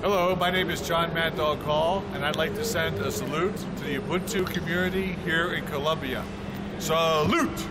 Hello, my name is John Maddog Hall, and I'd like to send a salute to the Ubuntu community here in Colombia. Salute!